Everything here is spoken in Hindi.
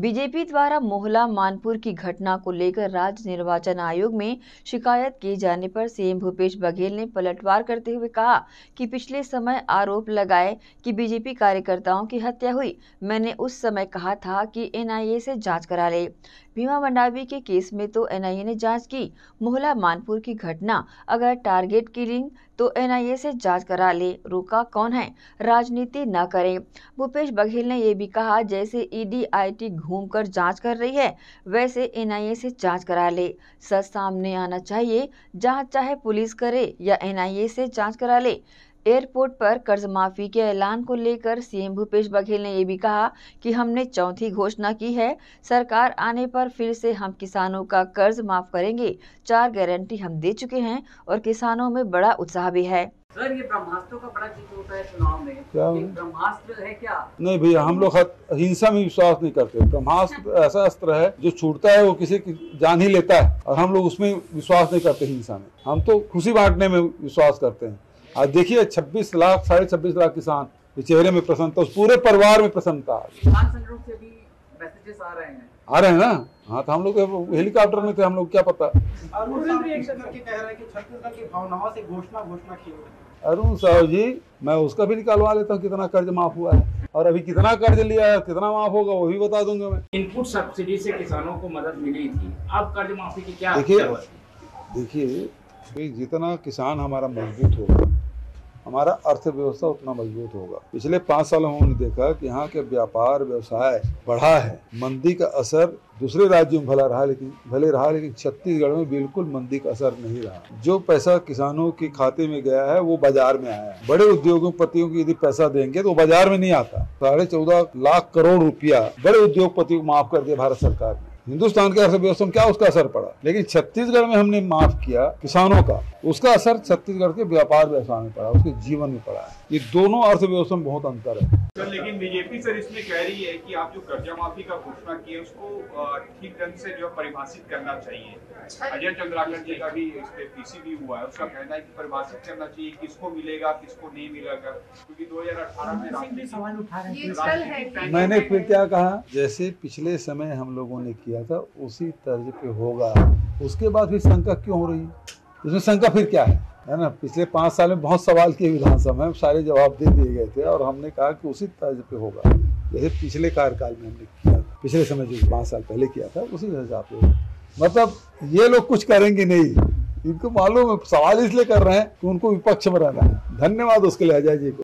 बीजेपी द्वारा मोहला मानपुर की घटना को लेकर राज्य निर्वाचन आयोग में शिकायत किए जाने पर सीएम भूपेश बघेल ने पलटवार करते हुए कहा कि पिछले समय आरोप लगाए कि बीजेपी कार्यकर्ताओं की हत्या हुई। मैंने उस समय कहा था कि एनआईए से जाँच करा ले। भीमा मंडावी के केस में तो एनआईए ने जाँच की। मोहला मानपुर की घटना अगर टारगेट किलिंग तो एनआईए से जाँच करा ले, रोका कौन है? राजनीति न करें। भूपेश बघेल ने यह भी कहा, जैसे ईडी, आईटी घूमकर जाँच कर रही है, वैसे एनआईए से जाँच करा ले। सच सामने आना चाहिए जाँच चाहे पुलिस करे या एनआईए से जाँच करा ले। एयरपोर्ट पर कर्ज माफ़ी के ऐलान को लेकर सीएम भूपेश बघेल ने यह भी कहा कि हमने चौथी घोषणा की है। सरकार आने पर फिर से हम किसानों का कर्ज माफ़ करेंगे। चार गारंटी हम दे चुके हैं और किसानों में बड़ा उत्साह भी है। सर ये ब्रह्मास्त्रों का बड़ा ज़िक्र होता है चुनाव में। क्या? ब्रह्मास्त्र है क्या? नहीं भैया हम लोग हिंसा में विश्वास नहीं करते। ब्रह्मास्त्र ऐसा अस्त्र है जो छूटता है वो किसी की जान ही लेता है। और हम लोग उसमें विश्वास नहीं करते हिंसा में। हम तो खुशी बांटने में विश्वास करते हैं। आज देखिए 26 लाख साढ़े छब्बीस लाख किसान के चेहरे में प्रसन्नता उस पूरे परिवार में प्रसन्नता आ गई। किसान संगठनों से भी मैसेजेस आ रहे हैं। आ रहे हैं ना? हाँ तो हम लोग हेलीकॉप्टर में थे हम लोग क्या पता? अरुण साहब रिएक्शन करके कह रहे हैं कि छत्तीसगढ़ की भावनाओं से घोषणा घोषणा की हुई अरुण साहु जी मैं उसका भी निकालवा लेता हूँ कितना कर्ज माफ़ हुआ है। और अभी कितना कर्ज लिया है कितना माफ़ होगा वो भी बता दूँगा मैं। इनपुट सब्सिडी से किसानों को मदद मिली थी। अब कर्ज माफ़ी की क्या देखिए देखिए जितना किसान हमारा मज़बूत होगा हमारा अर्थव्यवस्था उतना मज़बूत होगा। पिछले पाँच सालों में हमने देखा कि यहाँ के व्यापार, व्यवसाय बढ़ा है। मंदी का असर दूसरे राज्यों में भला रहा लेकिन भले रहा लेकिन छत्तीसगढ़ में बिल्कुल मंदी का असर नहीं रहा। जो पैसा किसानों के खाते में गया है, वो बाज़ार में आया है। बड़े उद्योगपतियों को यदि पैसा देंगे तो बाज़ार में नहीं आता। साढ़े चौदह लाख करोड़ रुपया बड़े उद्योगपतियों को माफ़ कर दिया भारत सरकार ने। हिंदुस्तान के अर्थव्यवस्था में क्या उसका असर पड़ा? लेकिन छत्तीसगढ़ में हमने माफ़ किया किसानों का। उसका असर छत्तीसगढ़ के व्यापार व्यवसाय में पड़ा उसके जीवन में पड़ा है। ये दोनों अर्थव्यवस्था में बहुत अंतर है। सर लेकिन बीजेपी सर इसमें कह रही है कि आप जो कर्जा माफ़ी का घोषणा किए उसको ठीक ढंग से जो परिभाषित करना चाहिए। अजय चंद्राकर जी का भी इस पे पीसी भी हुआ है उसका कहना है कि परिभाषित करना चाहिए किसको मिलेगा किसको नहीं मिलेगा। क्योंकि 2018 में मैंने फिर क्या कहा? जैसे पिछले समय हम लोगों ने किया था, उसी तर्ज पे होगा। उसके बाद फिर शंका क्यों हो रही? है इसमें शंका फिर क्या है? है ना? पिछले पाँच साल में बहुत सवाल किए विधानसभा में, सारे जवाब दे दिए गए थे और हमने कहा कि उसी तर्ज पे होगा। जैसे पिछले कार्यकाल में हमने किया पिछले समय जो पाँच साल पहले किया था, उसी हिसाब से। मतलब ये लोग कुछ करेंगे नहीं। इनको मालूम है, सवाल इसलिए कर रहे हैं कि उनको विपक्ष में रहना है। धन्यवाद उसके लिए, अजय जी को।